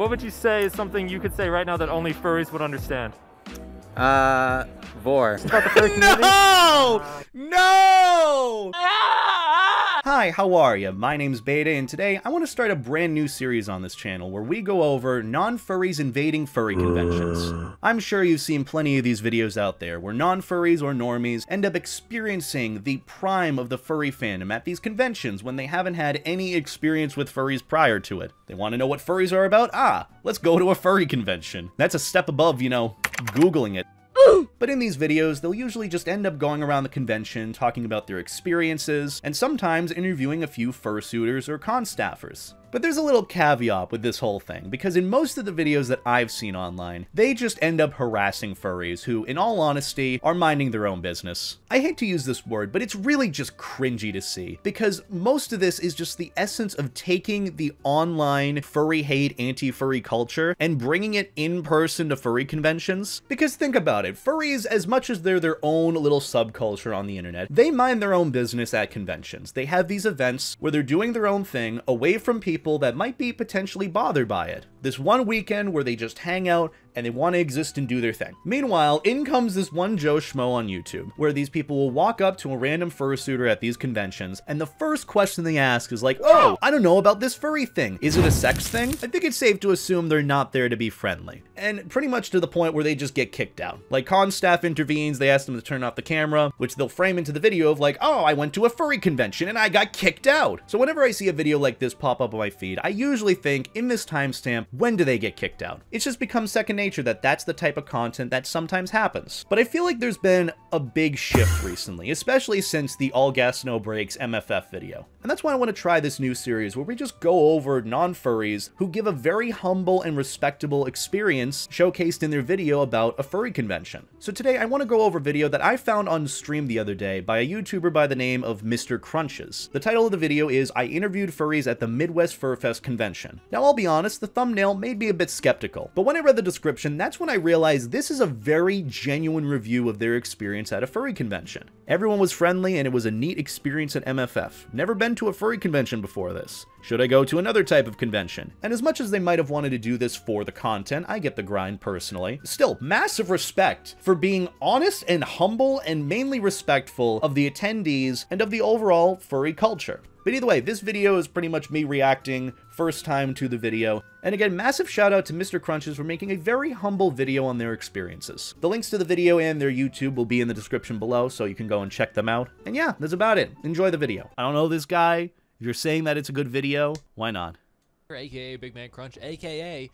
What would you say is something you could say right now that only furries would understand? Uh, Vor. About the? No! No! Hi, how are you? My name's Beta, and today I want to start a brand new series on this channel where we go over non-furries invading furry conventions. I'm sure you've seen plenty of these videos out there where non-furries or normies end up experiencing the prime of the furry fandom at these conventions when they haven't had any experience with furries prior to it. They want to know what furries are about? Ah, let's go to a furry convention. That's a step above, you know, Googling it. But in these videos, they'll usually just end up going around the convention, talking about their experiences, and sometimes interviewing a few fursuiters or con staffers. But there's a little caveat with this whole thing, because in most of the videos that I've seen online, they just end up harassing furries who, in all honesty, are minding their own business. I hate to use this word, but it's really just cringy to see, because most of this is just the essence of taking the online furry hate anti-furry culture and bringing it in person to furry conventions. Because think about it, furries, as much as they're their own little subculture on the internet, they mind their own business at conventions. They have these events where they're doing their own thing away from people people that might be potentially bothered by it. This one weekend where they just hang out and they want to exist and do their thing. Meanwhile, in comes this one Joe Schmo on YouTube, where these people will walk up to a random fursuiter at these conventions, and the first question they ask is like, oh, I don't know about this furry thing. Is it a sex thing? I think it's safe to assume they're not there to be friendly. And pretty much to the point where they just get kicked out. Like, con staff intervenes, they ask them to turn off the camera, which they'll frame into the video of like, oh, I went to a furry convention and I got kicked out. So whenever I see a video like this pop up on my feed, I usually think, in this timestamp, when do they get kicked out? It's just become second nature that that's the type of content that sometimes happens. But I feel like there's been a big shift recently, especially since the All Gas No Brakes MFF video. And that's why I want to try this new series where we just go over non-furries who give a very humble and respectable experience showcased in their video about a furry convention. So today I want to go over a video that I found on stream the other day by a YouTuber by the name of Mr. Crunches. The title of the video is I interviewed furries at the Midwest Fur Fest convention. Now I'll be honest, the thumbnail made me a bit skeptical, but when I read the description, that's when I realized this is a very genuine review of their experience at a furry convention. Everyone was friendly and it was a neat experience at MFF. Never been to a furry convention before this. Should I go to another type of convention? And as much as they might have wanted to do this for the content, I get the grind personally. Still, massive respect for being honest and humble and mainly respectful of the attendees and of the overall furry culture. But either way, this video is pretty much me reacting first time to the video. And again, massive shout out to Mr. Crunches for making a very humble video on their experiences. The links to the video and their YouTube will be in the description below, so you can go and check them out. And yeah, that's about it. Enjoy the video. I don't know this guy. If you're saying that it's a good video, why not? AKA Big Man Crunch, AKA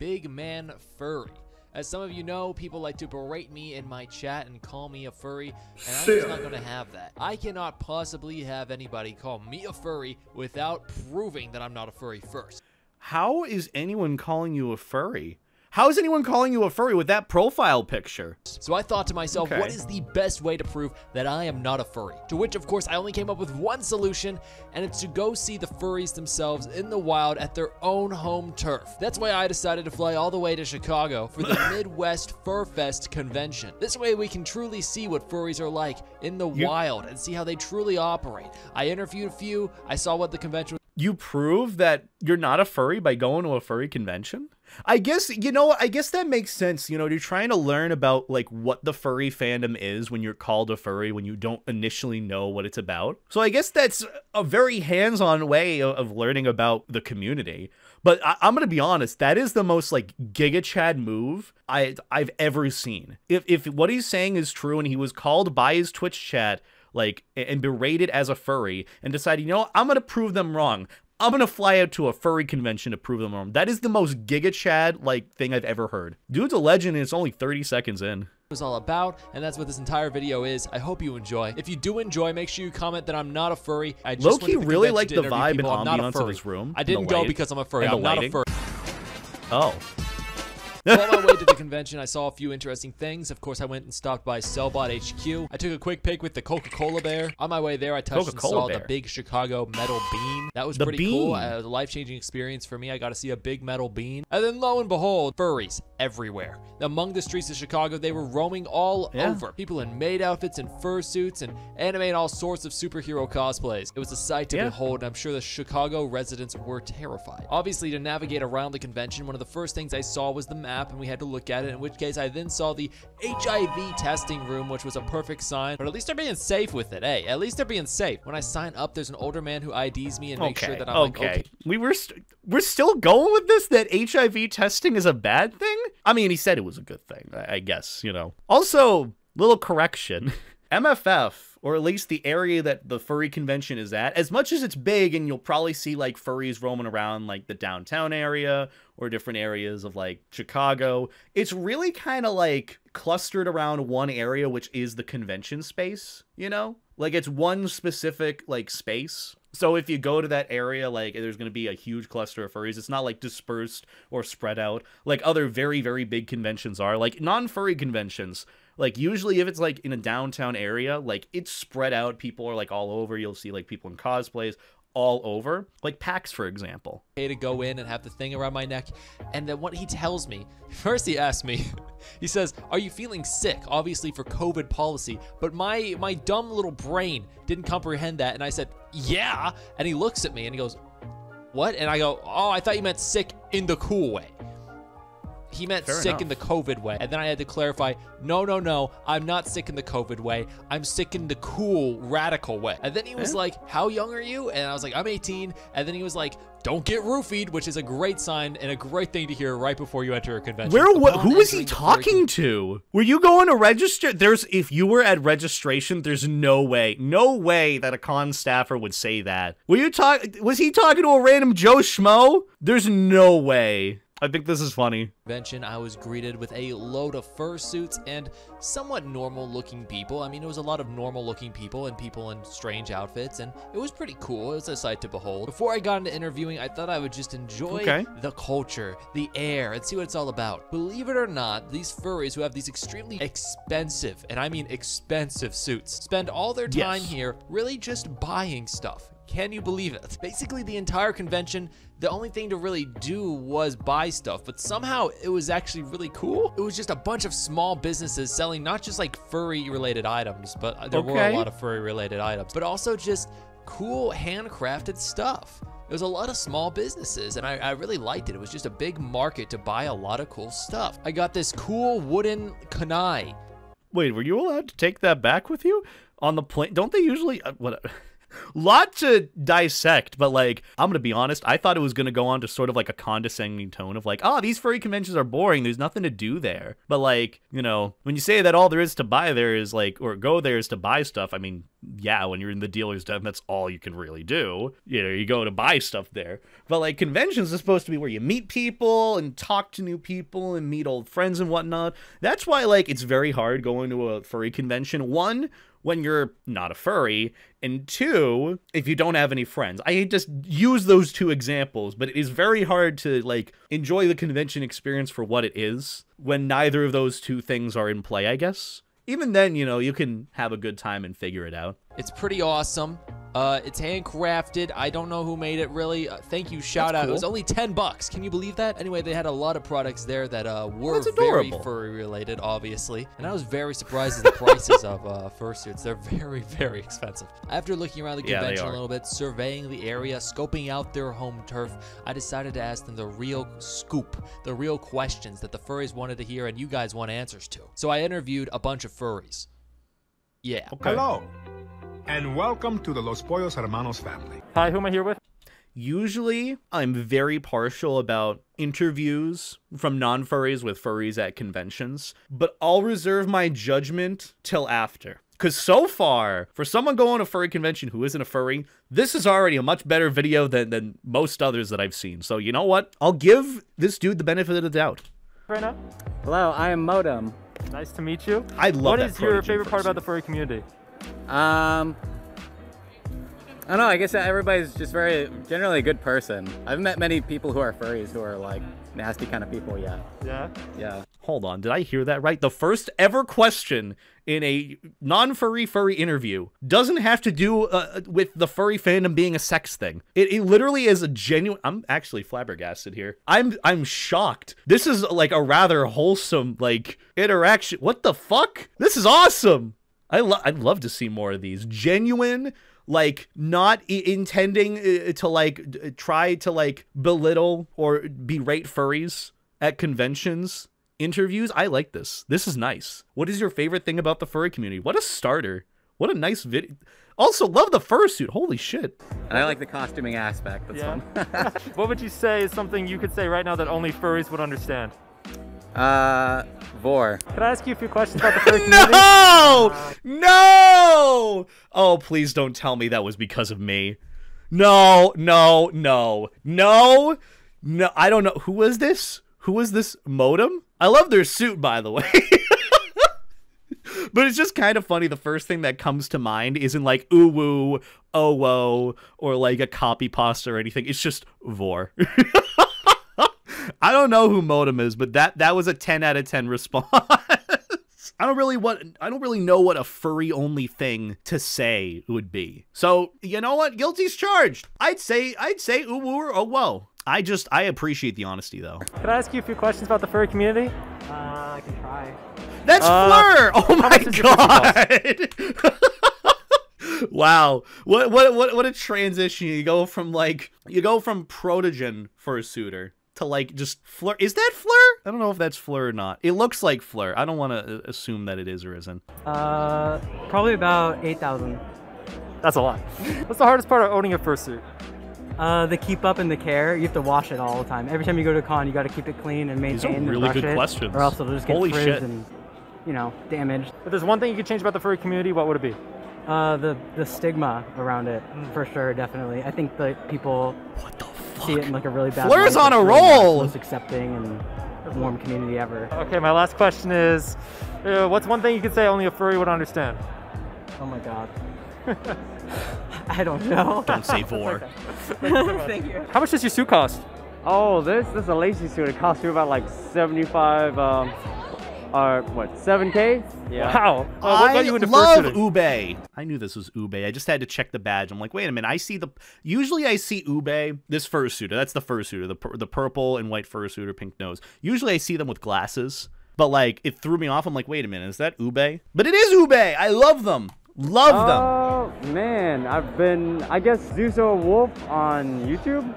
Big Man Furry. As some of you know, people like to berate me in my chat and call me a furry, and I'm just not going to have that. I cannot possibly have anybody call me a furry without proving that I'm not a furry first. How is anyone calling you a furry? How is anyone calling you a furry with that profile picture? So I thought to myself, Okay. what is the best way to prove that I am not a furry? To which, of course, I only came up with one solution, and it's to go see the furries themselves in the wild at their own home turf. That's why I decided to fly all the way to Chicago for the Midwest Fur Fest convention. This way we can truly see what furries are like in the You- wild and see how they truly operate. I interviewed a few, I saw what the convention You prove that you're not a furry by going to a furry convention? I guess, you know, I guess that makes sense. You know, you're trying to learn about like what the furry fandom is when you're called a furry when you don't initially know what it's about. So I guess that's a very hands-on way of, learning about the community. But I, I'm gonna be honest, that is the most like Giga Chad move I I've ever seen. If if what he's saying is true and he was called by his Twitch chat like and berated as a furry and decided, you know, I'm gonna prove them wrong. I'm gonna fly out to a furry convention to prove them wrong. That is the most Giga Chad like thing I've ever heard. Dude's a legend and it's only 30 seconds in. was all about, and that's what this entire video is. I hope you enjoy. If you do enjoy, make sure you comment that I'm not a furry. I just Low-key went to the really convention like the vibe and people. I'm not a ambiance of his room I didn't go because I'm a furry. I'm not a furry. Oh. So on my way to the convention, I saw a few interesting things. Of course, I went and stopped by Cellbot HQ. I took a quick pic with the Coca-Cola bear. On my way there, I touched and saw the big Chicago metal bean. That was The pretty cool. bean. Uh, It was a life-changing experience for me. I got to see a big metal bean. And then lo and behold, furries everywhere. Among the streets of Chicago, they were roaming all Yeah. over. People in maid outfits and fursuits and animating all sorts of superhero cosplays. It was a sight to Yeah. behold, and I'm sure the Chicago residents were terrified. Obviously, to navigate around the convention, one of the first things I saw was the map, and we had to look at it, in which case I then saw the HIV testing room, which was a perfect sign. But at least they're being safe with it, hey. At least they're being safe. When I sign up, there's an older man who IDs me and makes sure that I'm okay. like, okay, We were st- we're still going with this that HIV testing is a bad thing. I mean, he said it was a good thing. I, I guess you know. Also, little correction: MFF, or at least the area that the furry convention is at, as much as it's big, and you'll probably see like furries roaming around like the downtown area or different areas of like Chicago. It's really kind of like clustered around one area, which is the convention space. You know, like it's one specific like space. So if you go to that area, like there's going to be a huge cluster of furries. It's not like dispersed or spread out like other very very big conventions are. Like non-furry conventions, like usually if it's like in a downtown area, like it's spread out. People are like all over. You'll see like people in cosplays all over. Like PAX, for example. okay to go in and have the thing around my neck. And then what he tells me, first he asks me, he says, "Are you feeling sick?" Obviously for COVID policy, but my my dumb little brain didn't comprehend that, and I said, "Yeah." And he looks at me and he goes, "What?" And I go, "Oh, I thought you meant sick in the cool way." He meant Fair sick enough. in the COVID way. And then I had to clarify, no, no, no, I'm not sick in the COVID way. I'm sick in the cool, radical way. And then he was eh? like, How young are you? And I was like, I'm 18. And then he was like, Don't get roofied, which is a great sign and a great thing to hear right before you enter a convention. Where? Upon Who was he entering the furry talking to? Were you going to register? There's if you were at registration, there's no way, no way that a con staffer would say that. Were you talking? Was he talking to a random Joe Schmo? There's no way. I think this is funny. convention, I was greeted with a load of fursuits and somewhat normal looking people. I mean, it was a lot of normal looking people and people in strange outfits, and it was pretty cool. It was a sight to behold. Before I got into interviewing, I thought I would just enjoy Okay. the culture, the air, and see what it's all about. Believe it or not, these furries who have these extremely expensive, and I mean expensive suits, spend all their time Yes. here really just buying stuff. Can you believe it? Basically, the entire convention, the only thing to really do was buy stuff, but somehow it was actually really cool. It was just a bunch of small businesses selling not just like furry related items, but there were a lot of furry related items, but also just cool handcrafted stuff. There was a lot of small businesses, and I, I really liked it. It was just a big market to buy a lot of cool stuff. I got this cool wooden kunai. Wait, were you allowed to take that back with you on the plane? Don't they usually? Uh, what? Lot to dissect, but like I'm gonna be honest, I thought it was gonna go on to sort of like a condescending tone of like, oh, these furry conventions are boring. There's nothing to do there. But like, you know, when you say that all there is to buy there is like, or go there is to buy stuff. I mean, yeah, when you're in the dealer's den, that's all you can really do. You know, you go to buy stuff there. But like conventions are supposed to be where you meet people and talk to new people and meet old friends and whatnot. That's why like it's very hard going to a furry convention. One, when you're not a furry, and two, if you don't have any friends. I just use those two examples, but it is very hard to like enjoy the convention experience for what it is when neither of those two things are in play, I guess. Even then, you know, you can have a good time and figure it out. It's pretty awesome. Uh, it's handcrafted. I don't know who made it really. Uh, thank you, shout That's out. It was only 10 bucks. Can you believe that? Anyway, they had a lot of products there that uh, were that's very adorable. furry related, obviously. And I was very surprised at the prices of uh, fursuits. They're very, very expensive. After looking around the Yeah, convention a little bit, surveying the area, scoping out their home turf, I decided to ask them the real scoop, the real questions that the furries wanted to hear and you guys want answers to. So I interviewed a bunch of furries. Yeah. Okay. Hello, and welcome to the Los Pollos Hermanos family. Hi, who am I here with? Usually, I'm very partial about interviews from non furries with furries at conventions, but I'll reserve my judgment till after. Because so far, for someone going to a furry convention who isn't a furry, this is already a much better video than, than most others that I've seen. So, you know what? I'll give this dude the benefit of the doubt. Right now? Hello, I am Modem. Nice to meet you. I love What that is your protogen favorite part about the furry community? Um, I don't know. I guess everybody's just very generally a good person. I've met many people who are furries who are like nasty kind of people. Yeah, Yeah. yeah. Hold on, did I hear that right? The first ever question in a non-furry furry interview doesn't have to do uh, with the furry fandom being a sex thing. It, it literally is a genuine. I'm actually flabbergasted here. I'm I'm shocked. This is like a rather wholesome like interaction. What the fuck? This is awesome. I lo- I'd love to see more of these genuine like not I- intending uh, to like d- try to like belittle or berate furries at conventions interviews i like this this is nice what is your favorite thing about the furry community what a starter what a nice video also love the fursuit holy shit And I like the costuming aspect. That's Yeah. fun. What would you say is something you could say right now that only furries would understand? Uh, Vor. Can I ask you a few questions about the community? no no oh please don't tell me that was because of me no no no no no i don't know who was this who was this modem i love their suit by the way But it's just kind of funny. The first thing that comes to mind isn't like ooh woo, oh whoa, or like a copy pasta or anything. It's just Vor. I don't know who Modem is, but that that was a 10 out of 10 response. I don't really what I don't really know what a furry only thing to say would be. So, you know what? Guilty's charged. I'd say I'd say ooh woo or oh whoa. I just I appreciate the honesty though. Can I ask you a few questions about the furry community? Uh, I can try. That's Uh, Fleur. Oh my much does your god. wow. What what what what a transition. You go from like you go from protogen fursuiter to like just Fleur. Is that Fleur? I don't know if that's Fleur or not. It looks like Fleur. I don't want to assume that it is or isn't. Uh, probably about 8,000. That's a lot. What's the hardest part of owning a fursuit? Uh, the keep up and the care, you have to wash it all the time. Every time you go to a con, you got to keep it clean and maintain. These are maintain and really good it, questions. Or else it'll just get Holy frizzed shit. and, you know, damaged. If there's one thing you could change about the furry community, what would it be? Uh, the, the stigma around it, for sure, definitely. I think that people What the see it in like a really bad Fleur's light. on a It's really not the roll. most accepting and warm community ever. Okay, my last question is, uh, what's one thing you could say only a furry would understand? Oh my god. I don't know. Don't say Vor. Thank you. How much does your suit cost? Oh, this this is a lacy suit. It costs you about like 75, um, or what, 7k? Yeah. Wow. Uh, what I got you into love fursuiting? Ube. I knew this was Ube. I just had to check the badge. I'm like, wait a minute. I see the. Usually, I see Ube. This fursuiter. That's the fursuiter. The the purple and white fursuiter, pink nose. Usually, I see them with glasses. But like, it threw me off. I'm like, wait a minute. Is that Ube? But it is Ube. I love them. Love them. Oh man, I've been I guess Zuzo Wolf on YouTube.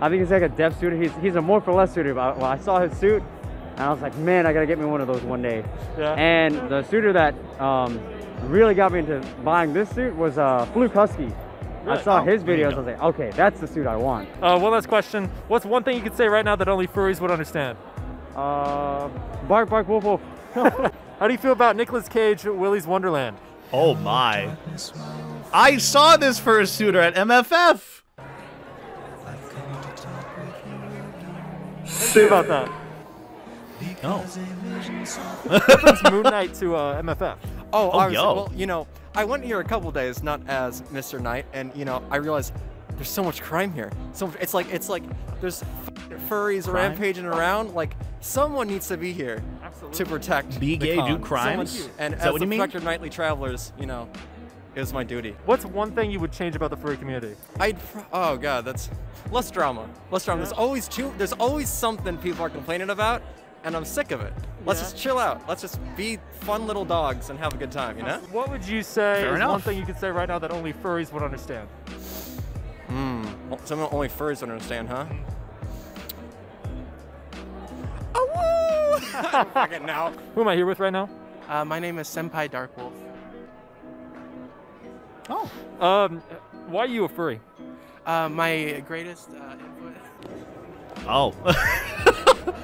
I think he's like a dev suitor. He's he's a more for less suitor. But well, I saw his suit, and I was like, man, I gotta get me one of those one day. Yeah. And the suitor that um, really got me into buying this suit was uh, Fluke Husky. I saw Oh, his videos. go. I was like, okay, that's the suit I want. Uh, one last question. What's one thing you could say right now that only furries would understand? Uh, bark, bark, wolf, wolf. How do you feel about Nicolas Cage, Willy's Wonderland? Oh my. I saw this fursuiter at MFF. How do you feel about that? Oh. It's Moon Knight to uh, MFF. Oh, Oh, I was, yo. well, you know, I went here a couple days, not as Mr. Knight, and you know, I realized there's so much crime here. So much- it's like it's like there's furries Crime? rampaging around. Like someone needs to be here to protect. Be gay, do crimes? And as what the you mean? Protector Nightly Travelers, you know, it was my duty. What's one thing you would change about the furry community? I'd. Oh god, that's less drama. Less drama. There's always two. There's always something people are complaining about, and I'm sick of it. Let's Yeah. just chill out. Let's just be fun little dogs and have a good time. You know. What would you say Fair is one thing you could say right now that only furries would understand? Hmm. Some only furries don't understand, huh? Oh, woo! Fuck it now. Who am I here with right now? Uh, my name is Senpai Darkwolf. Oh. Um, why are you a furry? Uh, my greatest uh, input. Oh.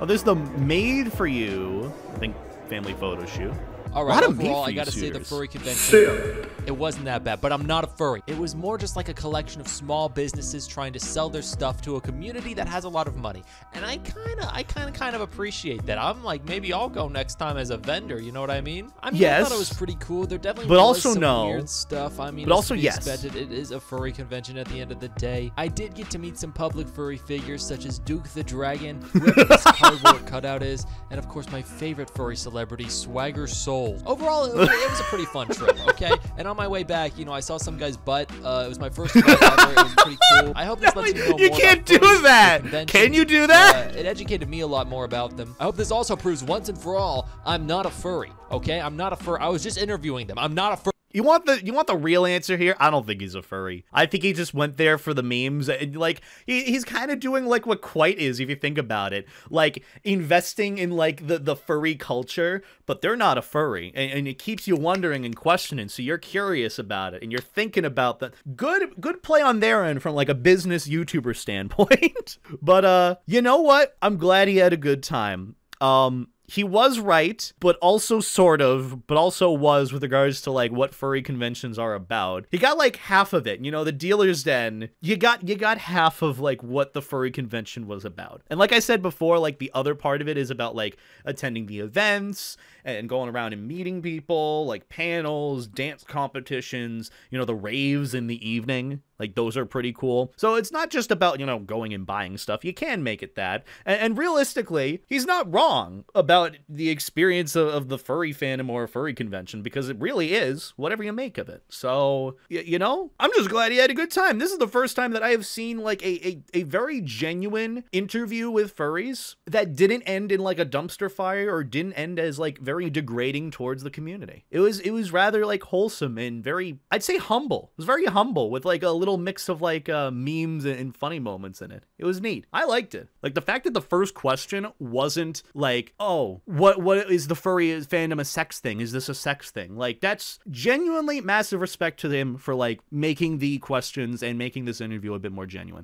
oh, there's the made for you, I think, family photo shoot. All right, Lot of overall, I Mayfield gotta say the furry convention, it wasn't that bad, but I'm not a furry. It was more just like a collection of small businesses trying to sell their stuff to a community that has a lot of money. And I kind of, I kind of, kind of appreciate that. I'm like, maybe I'll go next time as a vendor. You know what I mean? I mean, I thought it was pretty cool. There definitely But also no. weird stuff. I mean, But also yes. expected. It is a furry convention at the end of the day. I did get to meet some public furry figures such as Duke the Dragon, whoever this cardboard cutout is, and of course my favorite furry celebrity, Swagger Soul. Overall, it was, it was a pretty fun trip. Okay, and on my way back, you know, I saw some guy's butt. Uh, it was my first butt ever. It was pretty cool. I hope this lets you know you can't do that. Can you do that? Uh, it educated me a lot more about them. I hope this also proves once and for all I'm not a furry. Okay, I'm not a fur. I was just interviewing them. I'm not a furry. You want the you want the real answer here? I don't think he's a furry. I think he just went there for the memes and like he, he's kind of doing like what Quite is if you think about it, like investing in like the the furry culture, but they're not a furry, and, and it keeps you wondering and questioning. So you're curious about it and you're thinking about that. Good good play on their end from like a business YouTuber standpoint. but uh, you know what? I'm glad he had a good time. Um, he was right, but also sort of, but also was with regards to like what furry conventions are about. He got like half of it. You know, the dealer's den, you got you got half of like what the furry convention was about. And like I said before, like the other part of it is about like attending the events and going around and meeting people, like panels, dance competitions, you know, the raves in the evening. Like those are pretty cool. So it's not just about, you know, going and buying stuff. You can make it that. And, and realistically, he's not wrong about the experience of, of the furry fandom or furry convention because it really is whatever you make of it. So, you know, I'm just glad he had a good time. This is the first time that I have seen like a, a, a very genuine interview with furries that didn't end in like a dumpster fire or didn't end as like very degrading towards the community. It was it was rather like wholesome and very I'd say humble. It was very humble with like a little mix of like uh, memes and, funny moments in it. It was neat. I liked it. Like the fact that the first question wasn't like, "Oh, what what is the furry fandom a sex thing? Is this a sex thing?" Like that's genuinely massive respect to him for like making the questions and making this interview a bit more genuine.